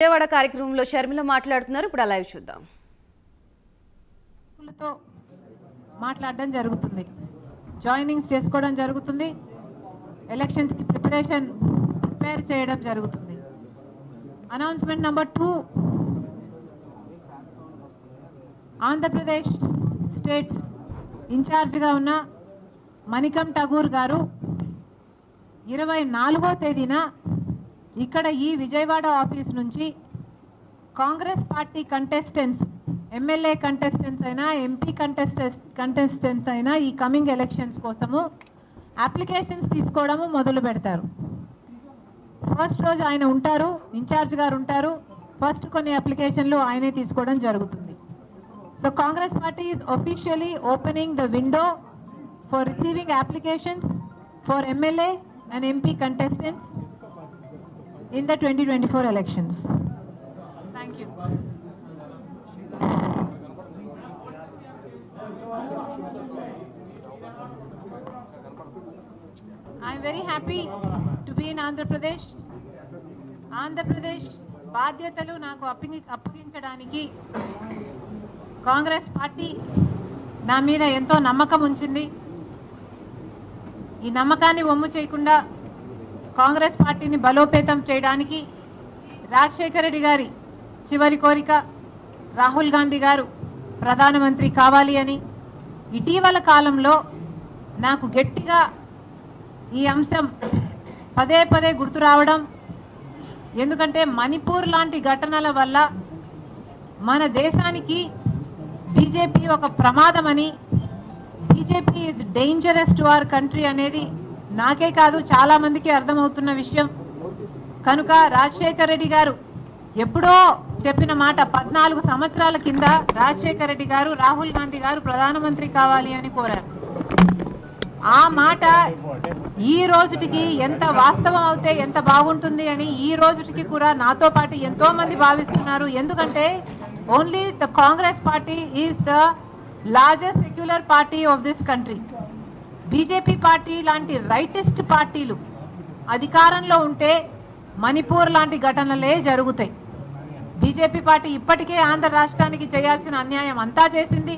విజయవాడ కార్యక్రమంలో షర్మిల మాట్లాడుతున్నారు. ఇప్పుడు అలా లైవ్ చూద్దాం. మాట్లాడడం జరుగుతుంది. జాయినింగ్స్ చేసుకోవడం జరుగుతుంది. ఎలక్షన్స్కి ప్రిపరేషన్ ప్రిపేర్ చేయడం జరుగుతుంది. Announcement number two. Andhra Pradesh state ఇన్ఛార్జ్గా ఉన్న మణికం టగూర్ గారు ఇరవై నాలుగో తేదీన ఇక్కడ ఈ విజయవాడ ఆఫీస్ నుంచి Congress party contestants MLA contestants అయినా ఎంపీ కంటెస్టెంట్ కంటెస్టెంట్స్ అయినా ఈ కమింగ్ ఎలక్షన్స్ కోసము అప్లికేషన్స్ తీసుకోవడము మొదలు పెడతారు. ఫస్ట్ రోజు ఆయన ఉంటారు ఇన్ఛార్జ్ గారు ఉంటారు ఫస్ట్ కొన్ని అప్లికేషన్లు ఆయనే తీసుకోవడం జరుగుతుంది. So Congress party is officially opening the window for receiving applications for MLA and MP contestants in the 2024 elections. Thank you. I am very happy to be in Andhra Pradesh. Andhra Pradesh బాధ్యతలు నాకు అప్పగి అప్పగించడానికి Congress party నా మీద ఎంతో నమ్మకం ఉంచింది ఈ నమ్మకాన్ని వమ్ము చేయకుండా కాంగ్రెస్ పార్టీని బలోపేతం చేయడానికి రాజశేఖర రెడ్డి గారి చివరి కోరిక రాహుల్ గాంధీ గారు ప్రధానమంత్రి కావాలి అని. ఇటీవల కాలంలో నాకు గట్టిగా ఈ అంశం పదే పదే గుర్తు రావడం ఎందుకంటే మణిపూర్ లాంటి ఘటనల వల్ల మన దేశానికి బీజేపీ ఒక ప్రమాదమని BJP is dangerous to our country అనేది నాకే కాదు చాలా మందికి అర్థమవుతున్న విషయం. కనుక రాజశేఖర్ రెడ్డి గారు ఎప్పుడో చెప్పిన మాట పద్నాలుగు సంవత్సరాల కింద రాజశేఖర్ రెడ్డి గారు రాహుల్ గాంధీ గారు ప్రధానమంత్రి కావాలి అని కోరారు. ఆ మాట ఈ రోజుటికి ఎంత వాస్తవం అవుతే ఎంత బాగుంటుంది అని ఈ రోజుటికి కూడా నాతో పాటు ఎంతో మంది భావిస్తున్నారు. ఎందుకంటే only the Congress party is the largest secular party of this country BJP party లాంటి రైటెస్ట్ పార్టీలు అధికారంలో ఉంటే మణిపూర్ లాంటి ఘటనలే జరుగుతాయి. బీజేపీ పార్టీ ఇప్పటికే ఆంధ్ర రాష్ట్రానికి చేయాల్సిన అన్యాయం అంతా చేసింది.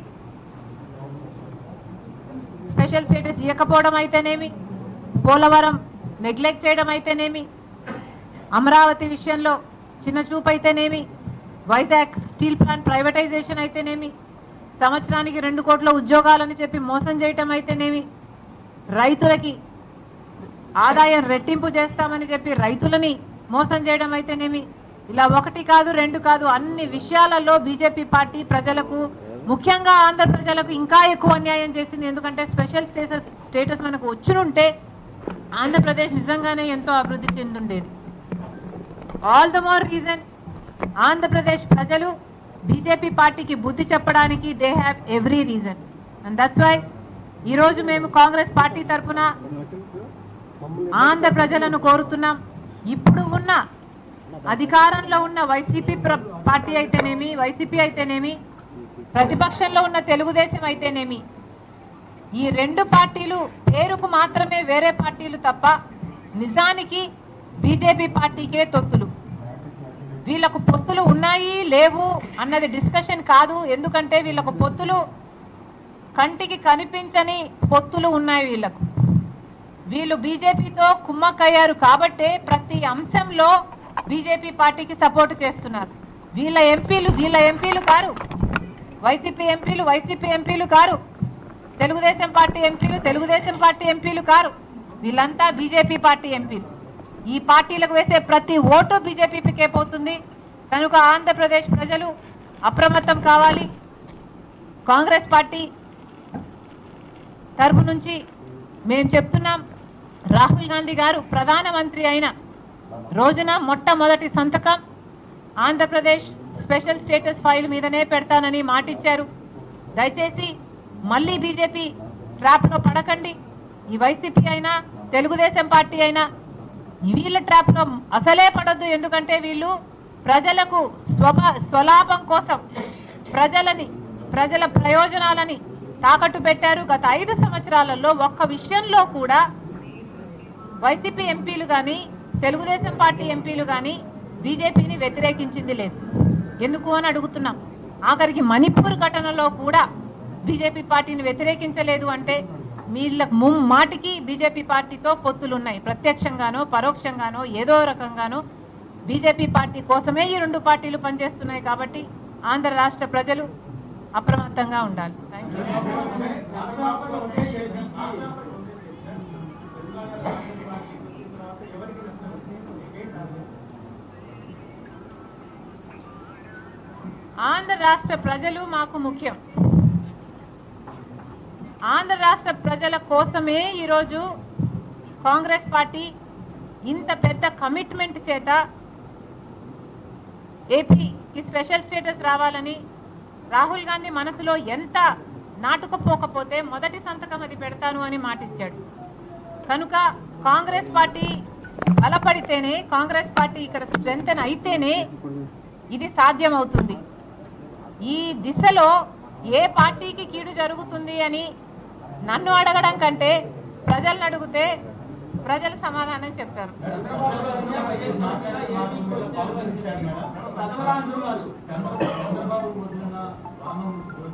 స్పెషల్ స్టేటస్ ఇవ్వకపోవడం అయితేనేమి పోలవరం నెగ్లెక్ట్ చేయడం అయితేనేమి అమరావతి విషయంలో చిన్న చూపు అయితేనేమి వైజాగ్ స్టీల్ ప్లాంట్ ప్రైవేటైజేషన్ అయితేనేమి సంవత్సరానికి రెండు కోట్ల ఉద్యోగాలని చెప్పి మోసం చేయటం అయితేనేమి రైతులకి ఆదాయం రెట్టింపు చేస్తామని చెప్పి రైతులని మోసం చేయడం అయితేనేమి? ఇలా ఒకటి కాదు రెండు కాదు అన్ని విషయాలలో బీజేపీ పార్టీ ప్రజలకు ముఖ్యంగా ఆంధ్ర ప్రజలకు ఇంకా ఎక్కువ అన్యాయం చేసింది. ఎందుకంటే స్పెషల్ స్టేటస్ స్టేటస్ మనకు వచ్చినుంటే ఆంధ్రప్రదేశ్ నిజంగానే ఎంతో అభివృద్ధి చెందుండేది. All the more reason Andhra Pradesh ప్రజలు బీజేపీ పార్టీకి బుద్ధి చెప్పడానికి they have every reason and that's why ఈరోజు మేము కాంగ్రెస్ పార్టీ తరఫున ఆంధ్ర ప్రజలను కోరుతున్నాం. ఇప్పుడు ఉన్న అధికారంలో ఉన్న వైసీపీ ప్ర- పార్టీ అయితేనేమి వైసీపీ అయితేనేమి ప్రతిపక్షంలో ఉన్న తెలుగుదేశం అయితేనేమి ఈ రెండు పార్టీలు పేరుకు మాత్రమే వేరే పార్టీలు తప్ప నిజానికి బీజేపీ పార్టీకే తొత్తులు. వీళ్ళకు పొత్తులు ఉన్నాయి లేవు అన్నది డిస్కషన్ కాదు. ఎందుకంటే వీళ్ళకు పొత్తులు కంటికి కనిపించని పొత్తులు ఉన్నాయి వీళ్ళకు. వీళ్ళు బీజేపీతో కుమ్మక్కయ్యారు కాబట్టే ప్రతి అంశంలో బీజేపీ పార్టీకి సపోర్ట్ చేస్తున్నారు. వీళ్ళ ఎంపీలు వీళ్ళ ఎంపీలు కారు. వైసీపీ ఎంపీలు వైసీపీ ఎంపీలు కారు. తెలుగుదేశం పార్టీ ఎంపీలు తెలుగుదేశం పార్టీ ఎంపీలు కారు. వీళ్ళంతా బీజేపీ పార్టీ ఎంపీలు. ఈ పార్టీలకు వేసే ప్రతి ఓటు బీజేపీకే పోతుంది. కనుక ఆంధ్రప్రదేశ్ ప్రజలు అప్రమత్తం కావాలి. కాంగ్రెస్ పార్టీ తరపు నుంచి మేము చెప్తున్నాం రాహుల్ గాంధీ గారు ప్రధానమంత్రి అయిన రోజున మొట్టమొదటి సంతకం ఆంధ్రప్రదేశ్ స్పెషల్ స్టేటస్ ఫైల్ మీదనే పెడతానని మాటిచ్చారు. దయచేసి మళ్ళీ బీజేపీ ట్రాప్లో పడకండి. ఈ వైసీపీ అయినా తెలుగుదేశం పార్టీ అయినా వీళ్ళ ట్రాప్లో అసలే పడొద్దు. ఎందుకంటే వీళ్ళు ప్రజలకు స్వభ స్వలాభం కోసం ప్రజలని ప్రజల ప్రయోజనాలని తాకట్టు పెట్టారు. గత ఐదు సంవత్సరాలలో ఒక్క విషయంలో కూడా వైసీపీ ఎంపీలు కానీ తెలుగుదేశం పార్టీ ఎంపీలు కానీ బీజేపీని వ్యతిరేకించింది లేదు. ఎందుకు అని అడుగుతున్నాం. ఆఖరికి మణిపూర్ ఘటనలో కూడా బీజేపీ పార్టీని వ్యతిరేకించలేదు అంటే వీళ్ళ మాటికి బీజేపీ పార్టీతో పొత్తులు ఉన్నాయి ప్రత్యక్షంగానో పరోక్షంగానో ఏదో రకంగానో బీజేపీ పార్టీ కోసమే ఈ రెండు పార్టీలు పనిచేస్తున్నాయి కాబట్టి ఆంధ్ర రాష్ట్ర ప్రజలు అప్రమత్తంగా ఉండాలి. థ్యాంక్ యూ ఆంధ్ర రాష్ట్ర ప్రజలు మాకు ముఖ్యం. ఆంధ్ర రాష్ట్ర ప్రజల కోసమే ఈరోజు కాంగ్రెస్ పార్టీ ఇంత పెద్ద కమిట్మెంట్ చేత ఏపీకి స్పెషల్ స్టేటస్ రావాలని రాహుల్ గాంధీ మనసులో ఎంత నాటుకుపోకపోతే మొదటి సంతకం అది పెడతాను అని మాటిచ్చాడు. కనుక కాంగ్రెస్ పార్టీ బలపడితేనే కాంగ్రెస్ పార్టీ ఇక్కడ స్ట్రెంగ్ అయితేనే ఇది సాధ్యమవుతుంది. ఈ దిశలో ఏ పార్టీకి కీడు జరుగుతుంది అని నన్ను అడగడం కంటే ప్రజలను అడిగితే ప్రజలు సమాధానం చెప్తారు. 然后